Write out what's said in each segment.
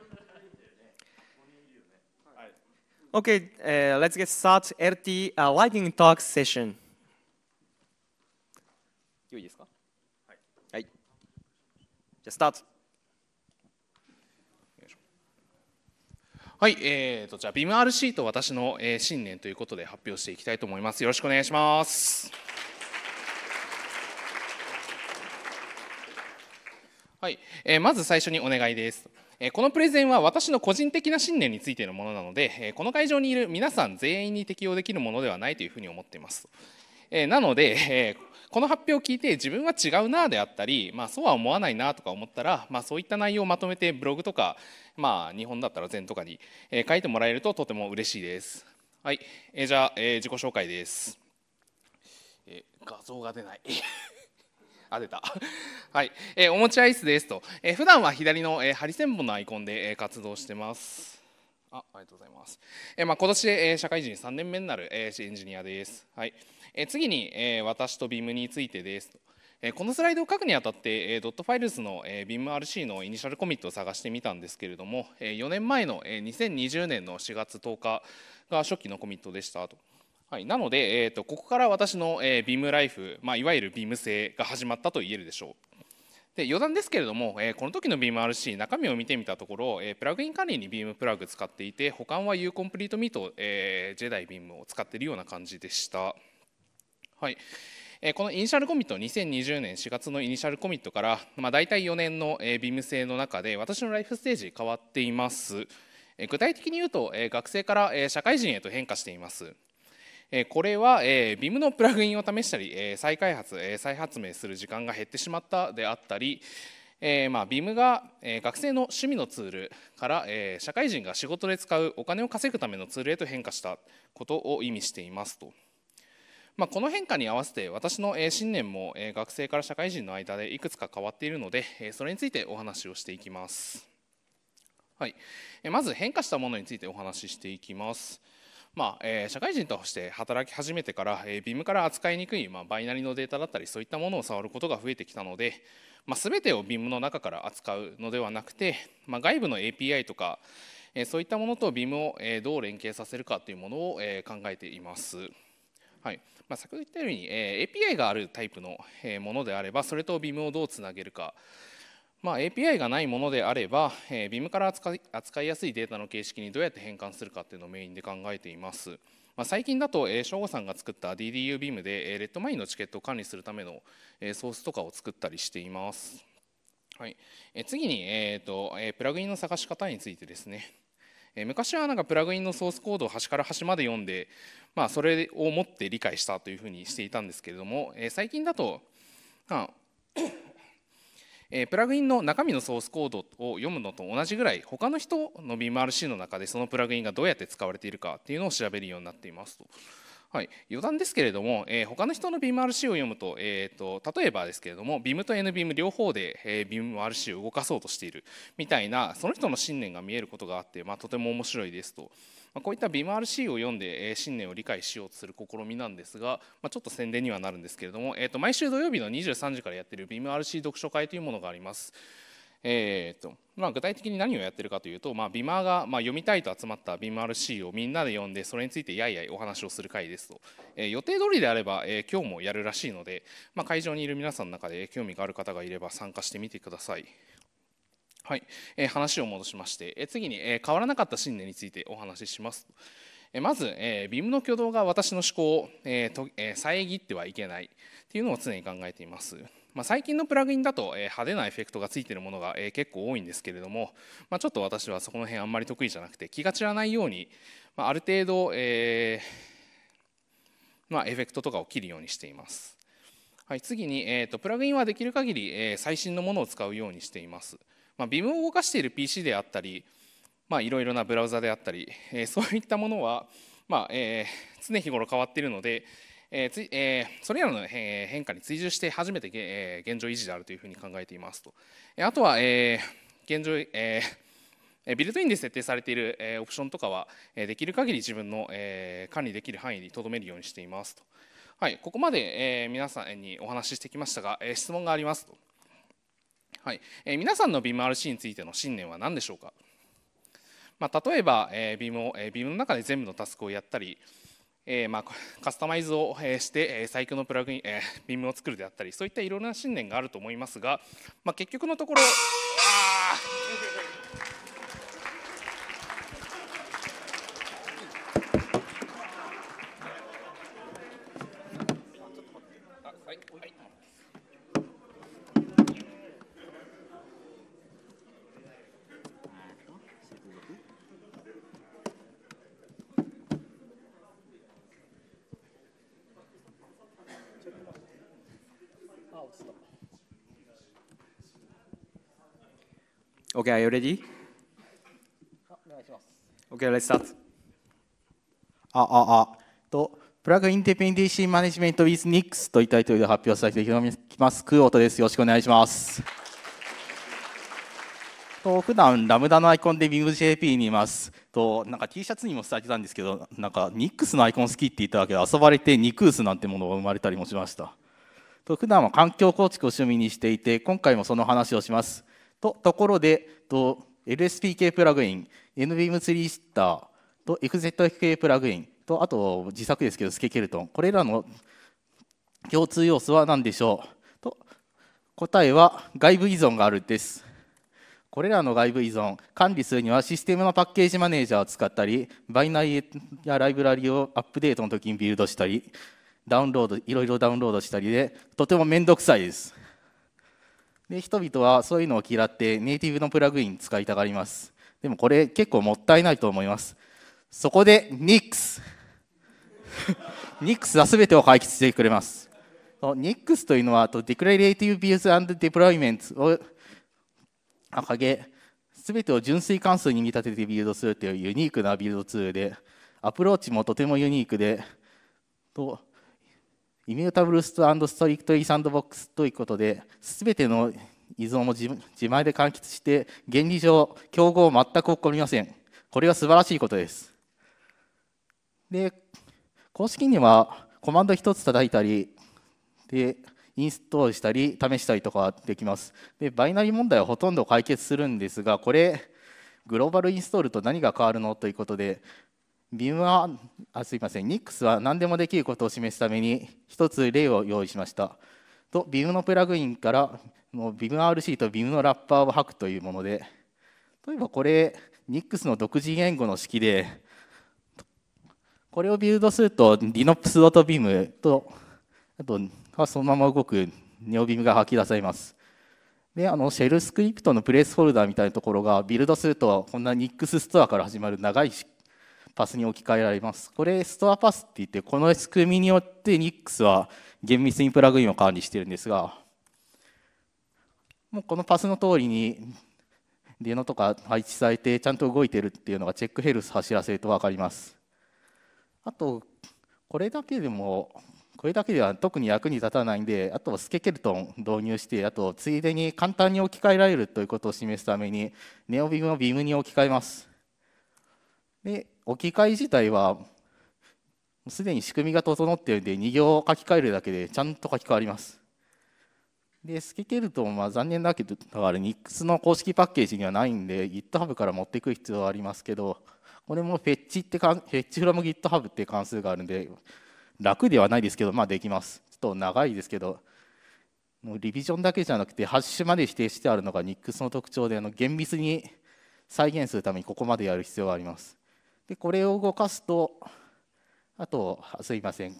Okay, uh, let's get started LT uh, lightning talk session. 良いですか？はい。はい。じゃあ、スタート。はい、えーと、じゃあ、BIMRC と私の、えー、信念ということで発表していきたいと思います。よろしくお願いします。はい、えー、まず最初にお願いです。このプレゼンは私の個人的な信念についてのものなのでこの会場にいる皆さん全員に適用できるものではないというふうに思っています。なのでこの発表を聞いて自分は違うなであったり、まあ、そうは思わないなとか思ったら、まあ、そういった内容をまとめてブログとか、まあ、日本だったら全とかに書いてもらえるととても嬉しいです。はい、えじゃあ、え自己紹介です、え画像が出ない。あ出た。はい、えー、おもちゃアイスですと、えー、普段は左の、えー、ハリセンボンのアイコンで、えー、活動してます。あありがとうございます、えーまあ、今年で、えー、社会人3年目になる、えー、エンジニアです。はい、えー、次に、えー、私と BIM についてですと。このスライドを書くにあたってドットファイルズの BIMRC のイニシャルコミットを探してみたんですけれども4年前の2020年の4月10日が初期のコミットでしたと。はい、なので、えーと、ここから私の、えー、ビームライフ、まあ、いわゆるビーム性が始まったと言えるでしょう。で余談ですけれども、えー、この時の BeamRC 中身を見てみたところ、えー、プラグイン管理に Beam プラグ使っていて保管は UCompleteMe えー、ジェダイ Beam を使っているような感じでした。はいえー、このイニシャルコミット2020年4月のイニシャルコミットから、まあ、大体4年の、えー、ビーム性の中で私のライフステージ変わっています。えー、具体的に言うと、えー、学生から、えー、社会人へと変化しています。これは BIM のプラグインを試したり再開発再発明する時間が減ってしまったであったりえまあ、BIM が学生の趣味のツールからえ社会人が仕事で使うお金を稼ぐためのツールへと変化したことを意味していますと。まあ、この変化に合わせて私のえ信念もえ学生から社会人の間でいくつか変わっているのでえそれについてお話をしていきます。はい、えまず変化したものについてお話ししていきます。まあえー、社会人として働き始めてから、えー、BIM から扱いにくい、まあ、バイナリのデータだったりそういったものを触ることが増えてきたので、まあ、全てを BIM の中から扱うのではなくて、まあ、外部の API とか、えー、そういったものと BIM を、えー、どう連携させるかというものを、えー、考えています。はいまあ、先ほど言ったように、えー、API があるタイプの、えー、ものであればそれと BIM をどうつなげるかまあ、API がないものであれば、えー、BIM から扱い扱いやすいデータの形式にどうやって変換するかっていうのをメインで考えています。まあ、最近だと、えー、省吾さんが作った DDUBIM で、えー、レッドマインのチケットを管理するための、えー、ソースとかを作ったりしています。はいえー、次に、えーとえー、プラグインの探し方についてですね。えー、昔はなんかプラグインのソースコードを端から端まで読んで、まあ、それを持って理解したというふうにしていたんですけれども、えー、最近だと、まあえプラグインの中身のソースコードを読むのと同じぐらい他の人の BMRC の中でそのプラグインがどうやって使われているかっていうのを調べるようになっていますと。はい、余談ですけれども、えー、他の人の BIMRC を読むと,、えーと、例えばですけれども BIM と NBIM 両方で、えー、BIMRC を動かそうとしているみたいなその人の信念が見えることがあって、まあ、とても面白いですと。まこういった BIMRC を読んで信念を理解しようとする試みなんですが、まあ、ちょっと宣伝にはなるんですけれども、えー、と毎週土曜日の23時からやっている BIMRC 読書会というものがあります。えーとまあ、具体的に何をやってるかというと、まあ、ビマーが、まあ、読みたいと集まった BIMRC をみんなで読んでそれについてやいやいお話をする会ですと、えー、予定通りであれば、えー、今日もやるらしいので、まあ、会場にいる皆さんの中で興味がある方がいれば参加してみてください。はい、えー、話を戻しまして、えー、次に、えー、変わらなかった信念についてお話しします。え、まず、えー、ビームの挙動が私の思考を、えーとえー、遮ってはいけないというのを常に考えています。まあ、最近のプラグインだと、え、派手なエフェクトがついているものが、え、結構多いんですけれども、まあ、ちょっと私はそこの辺あんまり得意じゃなくて気が散らないように、まあ、る程度、えーま、エフェクトとかを切るようにしています。はい、次に、えーと、プラグインはできる限り、え、最新のものを使うようにしています。まあ、BIM を動かしている PC であったり、まあ、いろいろなブラウザであったり、え、そういったものは、まあえー、常日頃変わっているので、えーつえー、それらの変化に追従して初めて、えー、現状維持であるというふうに考えていますと。あとは、えー、現状、えー、ビルトインで設定されている、えー、オプションとかは、えー、できる限り自分の、えー、管理できる範囲にとどめるようにしていますと。はい、ここまで、えー、皆さんにお話ししてきましたが、えー、質問がありますと。はいえー、皆さんの BIMRC についての信念は何でしょうか、まあ、例えば、えー、Vim を、えー、Vim の中で全部のタスクをやったり、えーまあ、カスタマイズをして、最強のプラグイン、えー、ビームを作るであったりそういったいろんな信念があると思いますが、まあ、結局のところあ Okay, are you ready? お願いします。Okay, let's start. あ、あ、あ、と、プラグインデペンデンシーマネジメント with Nix といったタイトルで発表させていただきます。クーオートです。よろしくお願いします。と普段ラムダのアイコンで BIMJP にいます。となんか T シャツにも伝えてたんですけど、なんか Nix のアイコン好きって言ったわけで遊ばれてニクースなんてものが生まれたりもしました。と普段は環境構築を趣味にしていて今回もその話をします。とところでと LSPK プラグイン NBeam3 シッターと XZFK プラグインとあと自作ですけどスケケルトン。これらの共通要素は何でしょう？と答えは外部依存があるです。これらの外部依存管理するにはシステムのパッケージマネージャーを使ったりバイナリやライブラリをアップデートの時にビルドしたりダウンロードいろいろダウンロードしたりでとても面倒くさいです。で人々はそういうのを嫌ってネイティブのプラグイン使いたがります。でもこれ結構もったいないと思います。そこで NIX NIX は全てを解決してくれます。NIX というのは Declarative Views and Deployment を掲げ全てを純粋関数に見立ててビルドするというユニークなビルドツールでアプローチもとてもユニークでと immutable st strictly sandbox ということで、すべての依存を自前で完結して、原理上、競合全く起こりません。これは素晴らしいことです。で、公式にはコマンド1つ叩いたり、で、インストールしたり、試したりとかできます。で、バイナリー問題はほとんど解決するんですが、これ、グローバルインストールと何が変わるの？ということで、ビムはあすいません。NIX は何でもできることを示すために一つ例を用意しました。と Vim のプラグインからの VimRC と Vim のラッパーを吐くというもので例えばこれ NIX の独自言語の式でこれをビルドすると Dinops.Vim とあとそのまま動く NeoVim が吐き出されます。であのシェルスクリプトのプレイスホルダーみたいなところがビルドするとこんな NIX ストアから始まる長い式パスに置き換えられます。これ、ストアパスって言って、この仕組みによって NIX は厳密にプラグインを管理してるんですが、もうこのパスの通りにデノとか配置されてちゃんと動いてるっていうのがチェックヘルス走らせると分かります。あと、これだけでも、これだけでは特に役に立たないんで、あとスケケルトン導入して、あとついでに簡単に置き換えられるということを示すために、ネオビムをビムに置き換えます。で、置き換え自体はすでに仕組みが整っているので2行書き換えるだけでちゃんと書き換わります。で、スキケルトンは残念だけど、だから NIX の公式パッケージにはないんで GitHub から持っていく必要はありますけど、これもフェッチってか、フェッチフラム GitHub って関数があるんで、楽ではないですけど、まあできます。ちょっと長いですけど、もうリビジョンだけじゃなくて、ハッシュまで指定してあるのが NIX の特徴で、あの厳密に再現するためにここまでやる必要があります。でこれを動かすとあとすいません。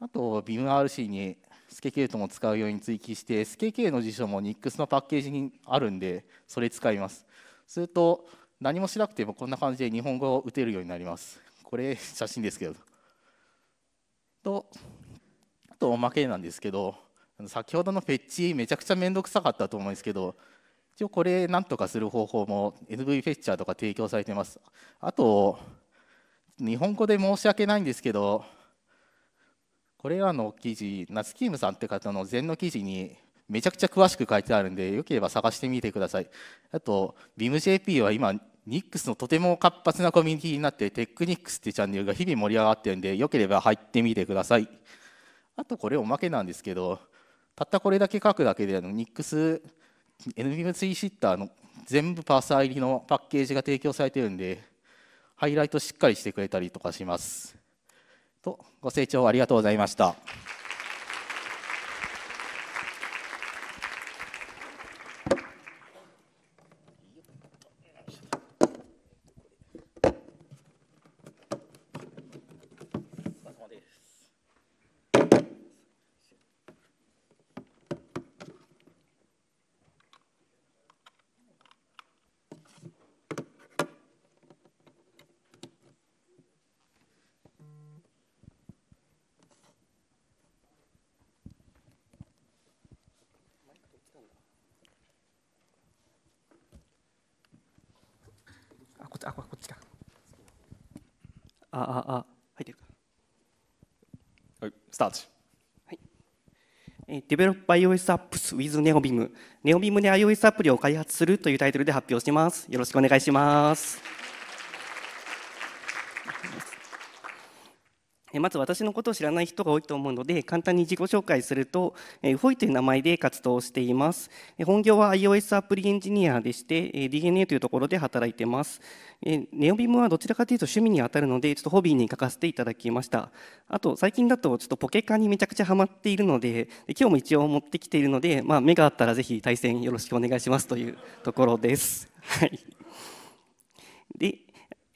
あと BIMRC にスケケートも使うように追記して SKK の辞書も NIX のパッケージにあるんでそれ使います。すると何もしなくてもこんな感じで日本語を打てるようになります。これ写真ですけど。とあとおまけなんですけど先ほどのフェッチめちゃくちゃ面倒くさかったと思うんですけど一応これなんとかする方法も NV フェッチャーとか提供されてます。あと日本語で申し訳ないんですけどこれらの記事ナツキームさんって方の禅の記事にめちゃくちゃ詳しく書いてあるんでよければ探してみてください。あと BIMJP は今 NIX のとても活発なコミュニティになってテックニックスってチャンネルが日々盛り上がってるんでよければ入ってみてください。あとこれおまけなんですけどたったこれだけ書くだけであの NIX NVM3 シッターの全部パーサー入りのパッケージが提供されているんでハイライトしっかりしてくれたりとかします。とご清聴ありがとうございました。あ、こっち、あ、こっちか。あ、あ、あ、入ってるか。はい、スタート。えー Develop iOS Apps with Neobim。Neobim で iOS アプリを開発するというタイトルで発表します。よろしくお願いします。えーまず私のことを知らない人が多いと思うので簡単に自己紹介すると、えー、フォイという名前で活動しています。本業は iOS アプリエンジニアでして、え DNA というところで働いてます。えネオビムはどちらかというと趣味に当たるのでちょっとホビーに書かせていただきました。あと最近だとちょっとポケカにめちゃくちゃハマっているので今日も一応持ってきているので、まあ、目があったらぜひ対戦よろしくお願いしますというところです。はい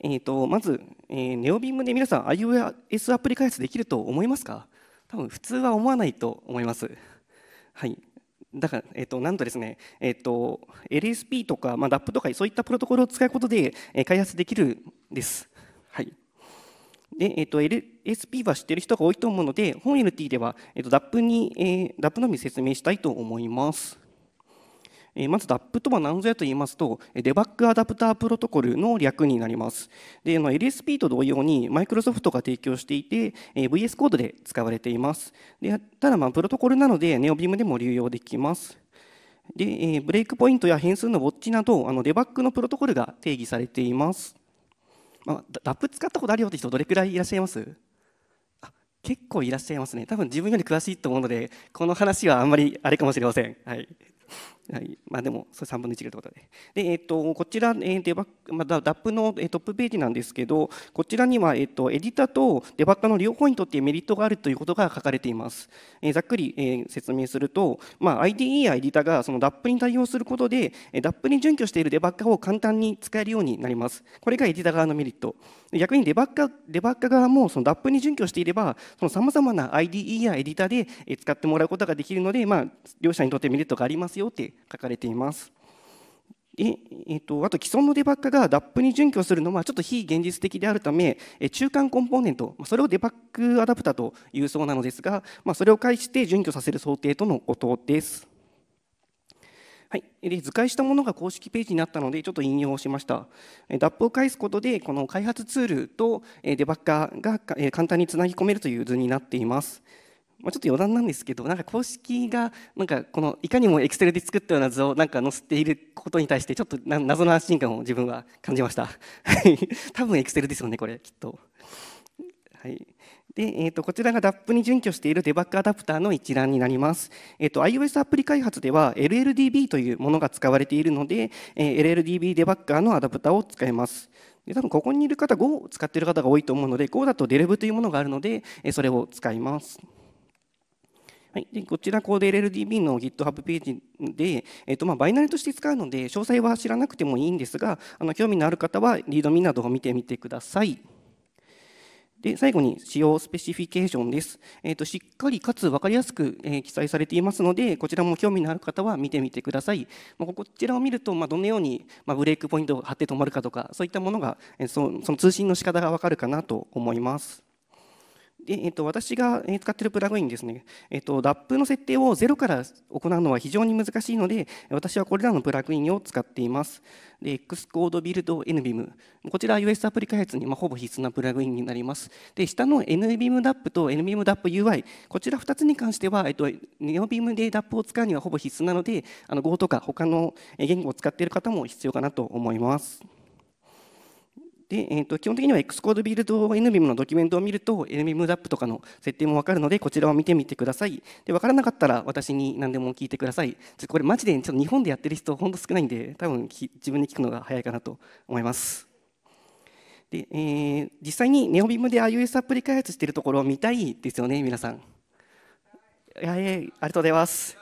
えー、とまず、えー、ネオビームで皆さん iOS アプリ開発できると思いますか？多分普通は思わないと思います。はい、だから、えー、となんとですね、えー、と LSP とか、まあ、DAP とかそういったプロトコルを使うことで、えー開発できるんです。はいでえー、と LSP は知っている人が多いと思うので、本 LT では、えー、と DAP に、えー DAP のみ説明したいと思います。まず DAP とは何ぞやと言いますと、デバッグアダプタープロトコルの略になります。で LSP と同様に、マイクロソフトが提供していて、VS コードで使われています。でただ、まあ、プロトコルなので、NeoBeam でも流用できます。で、えブレイクポイントや変数のウォッチなど、あのデバッグのプロトコルが定義されています。まあ、DAP 使ったことあるよって人、どれくらいいらっしゃいます？結構いらっしゃいますね。多分自分より詳しいと思うので、この話はあんまりあれかもしれません。はい。はい、まあでも、それ3分の1ということで。で、えっ、と、こちら、えーデバ、まあ、DAP の、えートップページなんですけど、こちらには、えっ、と、エディタとデバッグの両方にとってメリットがあるということが書かれています。えーざっくり、えー説明すると、まあ、IDE やエディタがその DAP に対応することで、えー DAP に準拠しているデバッガーを簡単に使えるようになります。これがエディタ側のメリット。逆にデバッガーデバッガー側もその DAP に準拠していれば、その様々な IDE やエディタでえ使ってもらうことができるので、まあ、両者にとってメリットがありますよって書かれています。でえー、とあと既存のデバッグが DAP に準拠するのはちょっと非現実的であるため、え中間コンポーネント、それをデバッグアダプタというそうなのですが、まあ、それを介して準拠させる想定とのことです。はい、で図解したものが公式ページになったので、ちょっと引用しました。えー DAP を返すことで、この開発ツールとデバッガーが簡単につなぎ込めるという図になっています。ま、ちょっと余談なんですけど、なんか公式がなんかこのいかにも Excel で作ったような図をなんか載せていることに対して、ちょっと謎の安心感を自分は感じました。はい多分 Excel ですよね、これ、きっと。はいでえー、とこちらが DAP に準拠しているデバッグアダプターの一覧になります。えー、と iOS アプリ開発では LLDB というものが使われているので、えー LLDB デバッガーのアダプターを使えます。で多分ここにいる方、Go を使っている方が多いと思うので、Go だと Delv というものがあるので、えそれを使います。はい、でこちら、コーデ LLDB の GitHub ページで、えっとまあ、バイナリとして使うので、詳細は知らなくてもいいんですが、あの興味のある方は、リードミなどを見てみてください。で最後に使用スペシフィケーションです。えっとしっかりかつ分かりやすく、えー記載されていますので、こちらも興味のある方は見てみてください。まあこちらを見ると、まあ、どのように、まあ、ブレイクポイントを貼って止まるかとか、そういったものが、えーそその通信の仕方が分かるかなと思います。でえっと私が使っているプラグインですね、えっと DAP の設定をゼロから行うのは非常に難しいので、私はこれらのプラグインを使っています。Xcode Build NBIM、こちら iOS アプリ開発にまほぼ必須なプラグインになります。で下の NBIMDAP と NBIMDAPUI、こちら2つに関しては、えっと、NeoBeam で DAP を使うにはほぼ必須なので、あの Go とか他の言語を使っている方も必要かなと思います。で、えー、と基本的には Xcode ビルド NBIM のドキュメントを見ると NBIM ダップとかの設定も分かるのでこちらを見てみてください。で分からなかったら私に何でも聞いてください。これマジでちょっと日本でやってる人ほんと少ないんで多分自分に聞くのが早いかなと思います。で、えー、実際に NeoBIM で iOS アプリ開発しているところを見たいですよね皆さん。いやいやありがとうございます。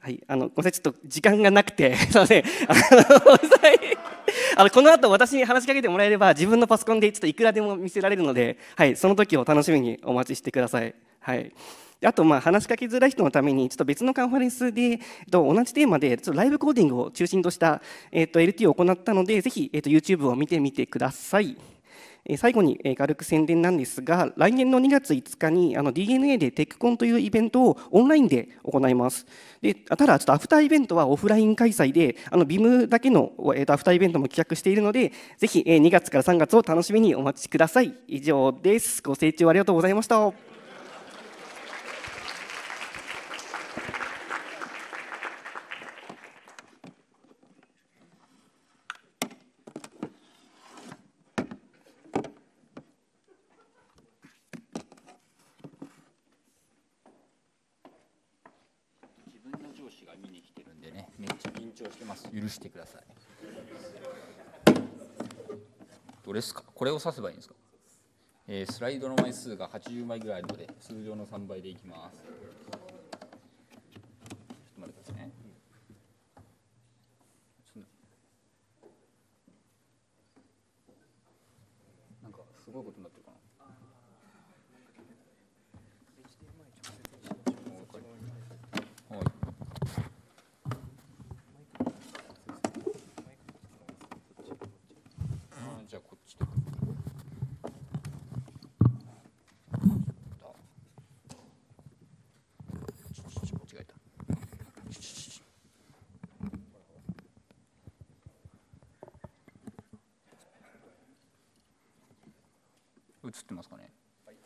はい、あのごめんなさい、ちょっと時間がなくて、すみません。あの この後私に話しかけてもらえれば自分のパソコンでちょっといくらでも見せられるので、はい、その時を楽しみにお待ちしてください。はいあと、まあ、話しかけづらい人のために、ちょっと別のカンファレンスで、同じテーマで、ちょっとライブコーディングを中心とした、えっと、LT を行ったので、ぜひ、えっと、YouTube を見てみてください。最後に軽く宣伝なんですが、来年の2月5日にあの DNA でテックコンというイベントをオンラインで行います。でただ、ちょっとアフターイベントはオフライン開催で、あの BIM だけのアフターイベントも企画しているので、ぜひ2月から3月を楽しみにお待ちください。以上です。ご清聴ありがとうございました。許してくださいどれですかこれを指せばいいんですか、えー、スライドの枚数が80枚ぐらいあるので通常の3倍でいきます。ちょっと待ってくださいね。なんかすごいことになってるかな。ってますかね、はい、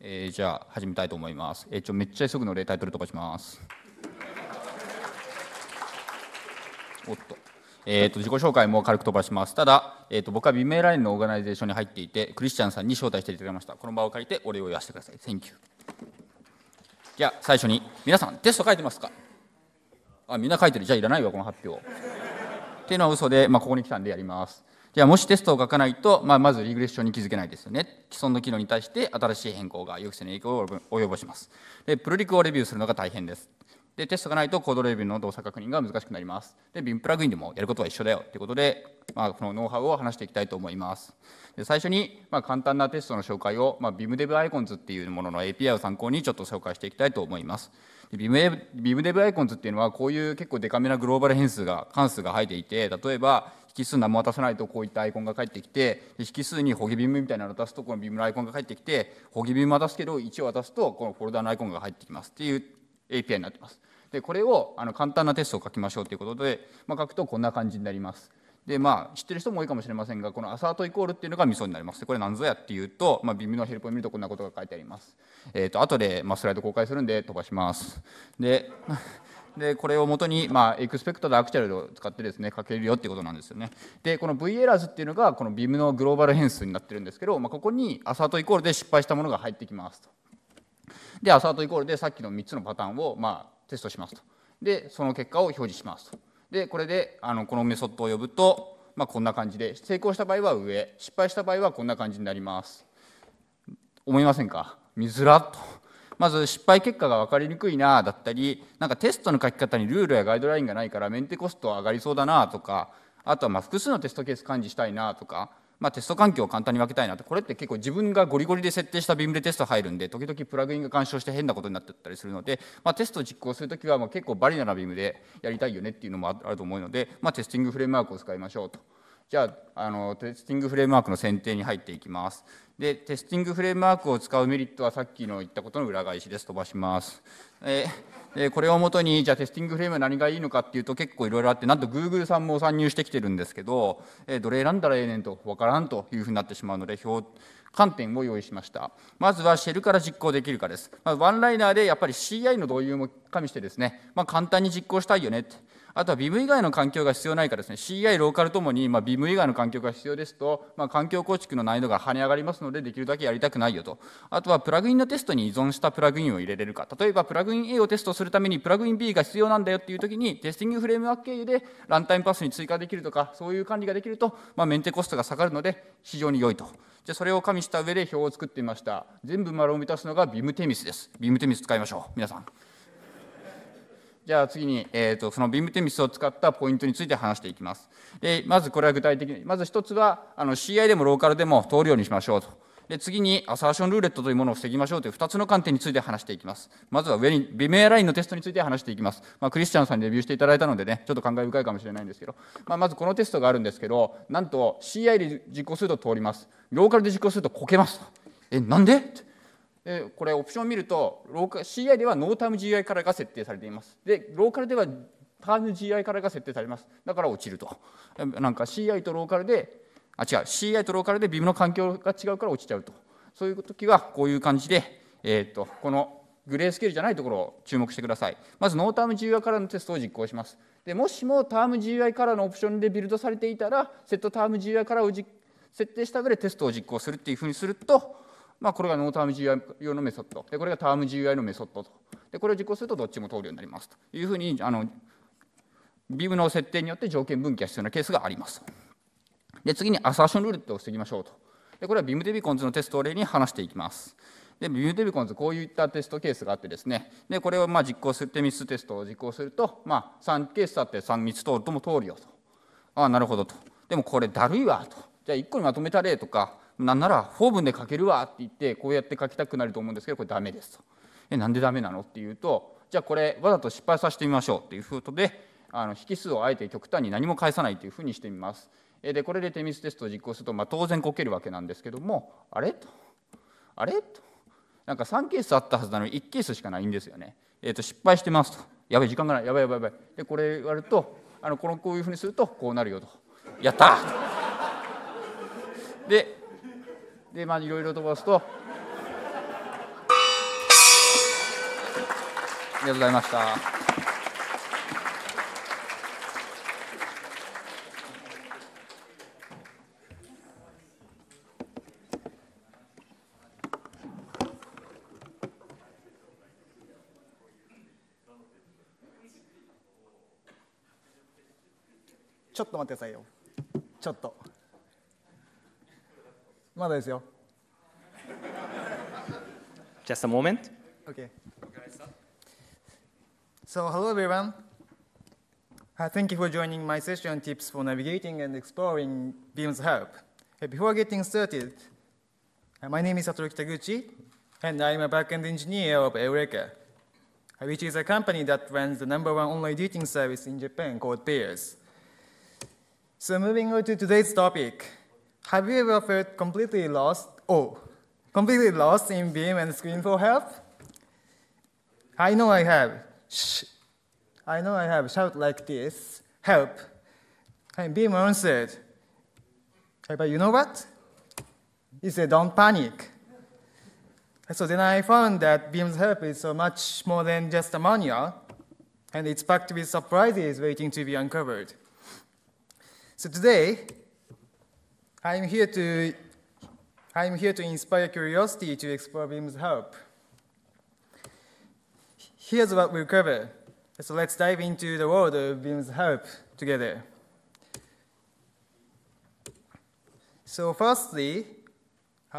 えー、じゃあ始めたいと思います、えー、ちょめっちゃ急ぐのでタイトル飛ばしますおっとえーと、自己紹介も軽く飛ばします。ただ、えーと、僕はビメラインのオーガナイゼーションに入っていて、クリスチャンさんに招待していただきました。この場を借りてお礼を言わせてください。Thank you。じゃあ、最初に、皆さん、テスト書いてますか？あ、みんな書いてる。じゃあ、いらないわ、この発表。っていうのは嘘で、まあ、ここに来たんでやります。じゃあもしテストを書かないと、まあ、まずリグレッションに気づけないですよね。既存の機能に対して新しい変更が抑制の影響を及ぼします。で、プルリクをレビューするのが大変です。で、テストがないとコードレビューの動作確認が難しくなります。で、 Vim プラグインでもやることは一緒だよということで、まあ、このノウハウを話していきたいと思います。で最初に、まあ、簡単なテストの紹介を、まあ、BIMDev アイコンズっていうものの API を参考にちょっと紹介していきたいと思います。BIMDev アイコンズっていうのはこういう結構デカめなグローバル変数が関数が入っていて例えば引数何も渡さないとこういったアイコンが返ってきて引数に hoge.vim みたいなのを渡すとこの Vim のアイコンが返ってきて hoge.vim 渡すけど1を渡すとこのフォルダのアイコンが入ってきますっていう API になってます。でこれをあの簡単なテストを書きましょうということで、まあ、書くとこんな感じになります。でまあ知ってる人も多いかもしれませんがこの assert equal っていうのがミソになります。これ何ぞやっていうと、まあ、 Vim のヘルプを見るとこんなことが書いてあります。えっ、ー、と後で、まあ、スライド公開するんで飛ばします。ででこれをもとに、まあ、 expect で actual を使ってですね書けるよっていうことなんですよね。でこの V エラーズっていうのがこの BIM のグローバル変数になってるんですけど、まあ、ここに assert equal で失敗したものが入ってきますと。でアサートイコールでさっきの3つのパターンを、まあ、テストしますと。でその結果を表示しますと。でこれであのこのメソッドを呼ぶと、まあ、こんな感じで成功した場合は上失敗した場合はこんな感じになります。思いませんか？見づらっと。まず失敗結果が分かりにくいなだったりなんかテストの書き方にルールやガイドラインがないからメンテコスト上がりそうだなとかあとはま複数のテストケース管理したいなとか、まあ、テスト環境を簡単に分けたいなってこれって結構自分がゴリゴリで設定したビームでテスト入るんで時々プラグインが干渉して変なことになってったりするので、まあ、テストを実行するときはま結構バリナなビームでやりたいよねっていうのもあると思うので、まあ、テスティングフレームワークを使いましょうと。じゃああのテスティングフレームワークの選定に入っていきます。でテスティングフレームワークを使うメリットはさっきの言ったことの裏返しです飛ばします。えでこれをもとにじゃあテスティングフレームは何がいいのかっていうと結構いろいろあってなんと Google さんも参入してきてるんですけど、えどれ選んだらええねんと分からんというふうになってしまうので表観点を用意しましたまずはシェルから実行できるかです、まあ、ワンライナーでやっぱり CI の導入も加味してですね、まあ、簡単に実行したいよねってあとは BIM 以外の環境が必要ないかですね、CI、ローカルともに、まあ、BIM 以外の環境が必要ですと、まあ、環境構築の難易度が跳ね上がりますので、できるだけやりたくないよと。あとはプラグインのテストに依存したプラグインを入れれるか。例えば、プラグイン A をテストするためにプラグイン B が必要なんだよっていう時に、テスティングフレームワーク経由でランタイムパスに追加できるとか、そういう管理ができると、まあ、メンテコストが下がるので、非常に良いと。じゃあそれを加味した上で表を作ってみました。全部丸を満たすのがビムテミスです。ビムテミス使いましょう。皆さん。じゃあ次に、えーと、そのビームテミスを使ったポイントについて話していきます。でまずこれは具体的に、まず一つはあの CI でもローカルでも通るようにしましょうと。で次にアサーションルーレットというものを防ぎましょうという2つの観点について話していきます。まずは上にビメアラインのテストについて話していきます。まあ、クリスチャンさんにレビューしていただいたのでね、ちょっと感慨深いかもしれないんですけど、まあ、まずこのテストがあるんですけど、なんと CI で実行すると通ります。ローカルで実行するとこけますと。え、なんで？でこれオプションを見るとローカ CI ではノータイム GI カラーが設定されています。でローカルではターム GI カラーが設定されます。だから落ちると。なんか CI とローカルであ違う。CI とローカルで BIM の環境が違うから落ちちゃうと。そういう時はこういう感じで、えー、とこのグレースケールじゃないところを注目してください。まずノーターム GUI カラーのテストを実行します。でもしもターム GUI カラーのオプションでビルドされていたらセットターム GUI カラーを設定した上でテストを実行するっていうふうにするとまあ、これがノーターム GUI 用のメソッド。でこれがターム GUI のメソッドと。でこれを実行するとどっちも通るようになりますと。いうふうにあの BIM の設定によって条件分岐が必要なケースがあります。で次に assertion roulette を防ぎましょうと。でこれは BIM デビコンズのテストを例に話していきます。で BIM デビコンズこういったテストケースがあってですね。でこれをまあ実行する Themis テストを実行すると、まあ、3ケースあって3つ通るとも通るよと。ああなるほどと。でもこれだるいわと。じゃあ1個にまとめた例とかなんならフォームで書けるわって言ってこうやって書きたくなると思うんですけどこれダメですと。えなんでダメなのっていうとじゃあこれわざと失敗させてみましょうっていうことであの引数をあえて極端に何も返さないというふうにしてみます。でこれでテミステストを実行すると、まあ、当然こけるわけなんですけどもあれと？あれと？なんか3ケースあったはずなのに1ケースしかないんですよね。えー、と失敗してますと。やばい時間がない。やばいやばいやばい。でこれやるとあのこのこういうふうにするとこうなるよと。やったででまあいろいろ飛ばすと。ありがとうございました。ちょっと待ってくださいよ。ちょっと。まだですよ Just a moment. Okay. So, hello everyone. Uh, thank you for joining my session tips for navigating and exploring Beam's help. Uh, before getting started, uh, my name is Satoru Kitaguchi, and I'm a backend engineer of Eureka, uh, which is a company that runs the number one online dating service in Japan called Pairs. So, moving on to today's topic, have you ever felt completely lost? Oh, completely lost in Beam and scream for help? I know I have. Shh. I know I have. Shout like this. Help. And Beam answered. But you know what? He said, don't panic. So then I found that Beam's help is so much more than just a manual, and it's packed with surprises waiting to be uncovered. So today, I'm here to I'm here to inspire curiosity to explore Beam's help. Here's what we'll cover. So let's dive into the world of Beam's help together. So firstly,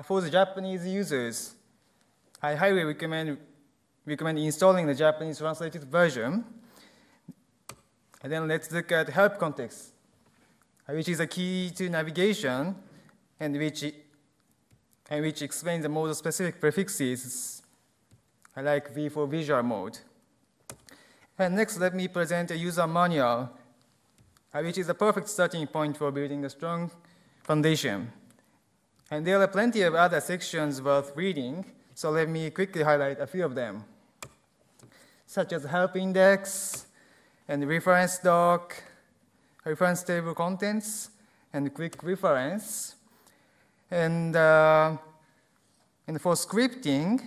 for the Japanese users, I highly recommend, recommend installing the Japanese translated version. And then let's look at help context, which is a key to navigation and which and which explains the mode-specific prefixes like V for visual mode. And next, let me present a user manual, uh, which is a perfect starting point for building a strong foundation. And there are plenty of other sections worth reading, so let me quickly highlight a few of them, such as help index, and reference doc, reference table contents, and quick reference, and, uh, and for scripting,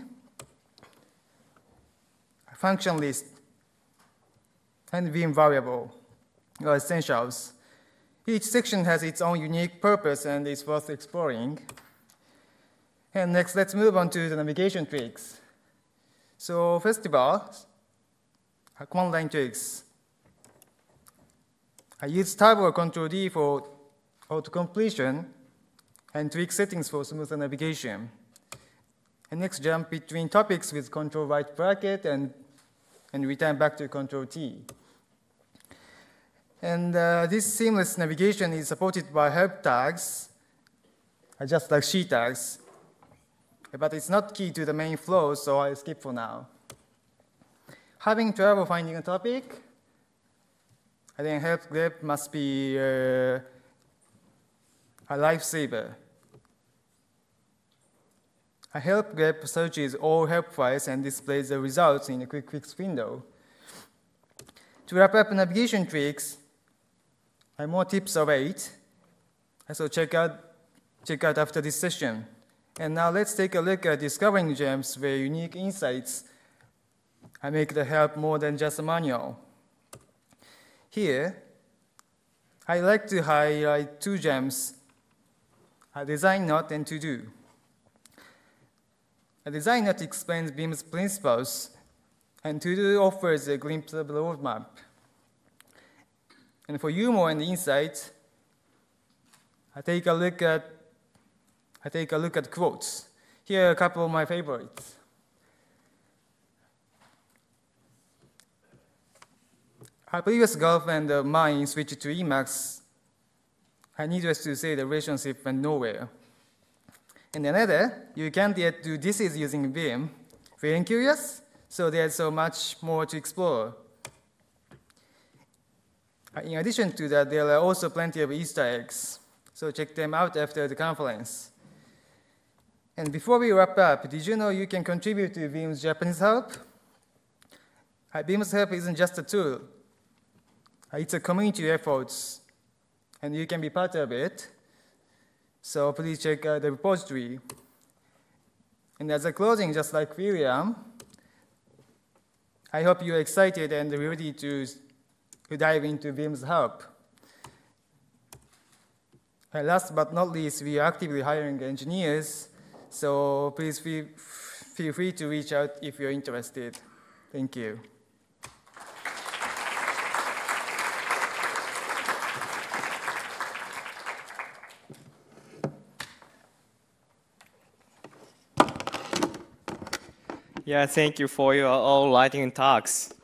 function list and Vim variable. or essentials. Each section has its own unique purpose and is worth exploring. And next, let's move on to the navigation tricks. So first of all, command line tricks. I use Tab or Control D for auto completion and tweak settings for smoother navigation. And next, jump between topics with Control right bracket and, and return back to Control T. And uh, this seamless navigation is supported by help tags, uh, just like she tags. But it's not key to the main flow, so I skip for now. Having trouble finding a topic, I think help grep must be uh, a lifesaver. A help grep searches all help files and displays the results in a quick fix window. To wrap up navigation tricks, I have more tips await. So check out, check out after this session. And now let's take a look at discovering gems where unique insights I make the help more than just a manual. Here, I like to highlight two gems, a design note and to do. A design note explains Beam's principles, and to do offers a glimpse of the roadmap. And for humor and insight, I take a look at I take a look at quotes. Here are a couple of my favorites. A previous girlfriend of mine switched to Emacs. I needless to say the relationship went nowhere. And another, you can't yet do this is using Vim. Feeling curious? So there's so much more to explore. In addition to that, there are also plenty of Easter eggs. So check them out after the conference. And before we wrap up, did you know you can contribute to Beam's Japanese Help? Uh, Beam's Help isn't just a tool. Uh, it's a community effort, and you can be part of it. So please check out the repository. And as a closing, just like William, I hope you're excited and ready to, to dive into Beam's help. Uh, last but not least, we are actively hiring engineers so please feel, feel free to reach out if you're interested. Thank you. Yeah, thank you for your all writing talks.